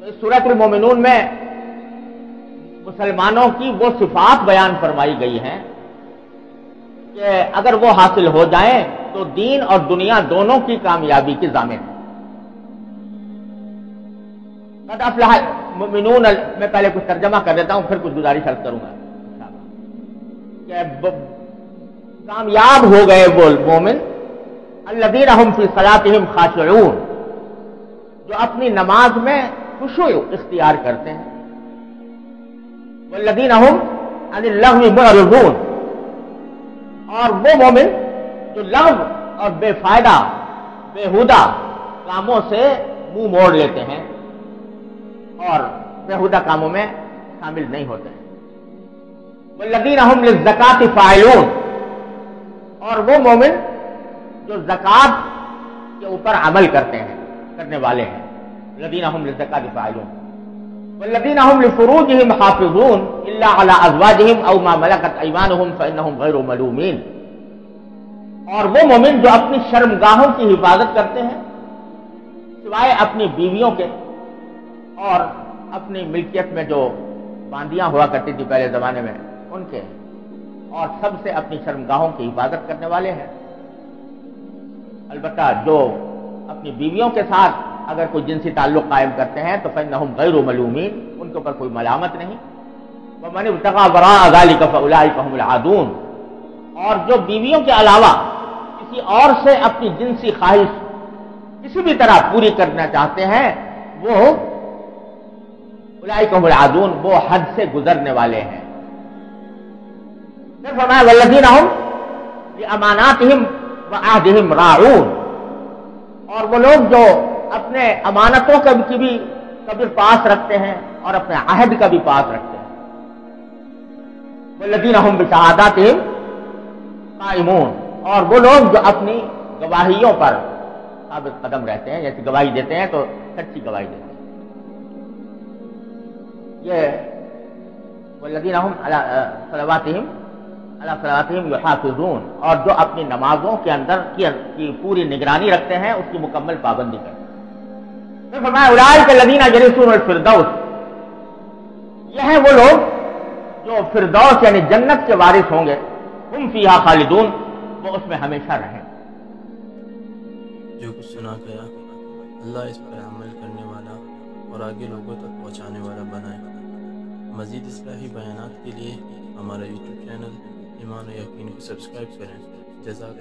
तो सूरत मोमिनून में मुसलमानों की वो सिफात बयान फरमाई गई हैं कि अगर वो हासिल हो जाए तो दीन और दुनिया दोनों की कामयाबी की जामिन है। मुमिनून मैं पहले कुछ तर्जमा कर देता हूँ, फिर कुछ गुजारिश अर्ज़ करूँगा। कामयाब हो गए वो मोमिन। अल्लदीन हम फ़ी सलातिहिम खाशून जो अपनी नमाज़ में खुशो इख्तियार करते हैं। वल्लदीन हम मुरजून और वो मोमिन जो लव और बेफायदा, बेहुदा कामों से मुँह मोड़ लेते हैं और बेहुदा कामों में शामिल नहीं होते हैं। वल्लदीन हम जक़ात फ़ाइलून। और वो मोमिन जो जक़ात के ऊपर अमल करते हैं, करने वाले हैं। लदीन हम जक़ात फ़ाइलून वल्लदीन हम फ़ुरूजहिम हाफिज़ून इल्ला अला अज़वाजहिम औ मा मलकत अयमानुहुम फ़इन्नहुम गैरु मलूमीन और वो मोमिन जो अपनी शर्मगाहों की हिफाजत करते हैं सिवाय अपनी बीवियों के और अपनी मिल्कियत में जो बांदियाँ हुआ करती थी पहले जमाने में उनके और सबसे अपनी शर्मगाहों की हिफाजत करने वाले हैं अलबत् जो अपनी बीवियों के साथ अगर कोई जिनसी ताल्लुक कायम करते हैं तो फिर नहम गैर मलूमीन, उनके ऊपर कोई मलामत नहीं। वह मैंने तका बरा अगाली कहूलादून और जो बीवियों के अलावा किसी और से अपनी जिनसी ख्वाहिश किसी भी तरह पूरी करना चाहते हैं, वो उलाई कहूलादून वो हद से गुजरने वाले हैं। फिर फरमाया वल्लदीन अमानात हिम व आहदिम राऊन। और वो लोग जो अपने अमानतों का की भी कभी पास रखते हैं और अपने आहद का भी पास रखते हैं। वल्लदीन हम बिशहादात हिम कायमून। और वो लोग जो अपनी गवाहियों पर साबित कदम रहते हैं जैसे गवाही देते हैं तो सच्ची गवाही देते हैं। ये वल्लदीन हम सलवातिहिम हाफिजून और जो अपनी नमाजों के अंदर की, की पूरी निगरानी रखते हैं उसकी मुकम्मल पाबंदी करते हैं। तो फरमाया उलाय के लदीना जरीसून फिरदौस। यह है वो लोग जो फिरदौस यानी जन्नत के वारिस होंगे। हम फीहा खालिदून, वो उसमें हमेशा रहें। जो कुछ सुना गया, अल्लाह इस पर अमल करने वाला और आगे लोगों तक पहुँचाने वाला बनाए। मजीद इसलाही बयान के लिए हमारा यूट्यूब चैनल ईमान यकीन को सब्सक्राइब करें। जजाक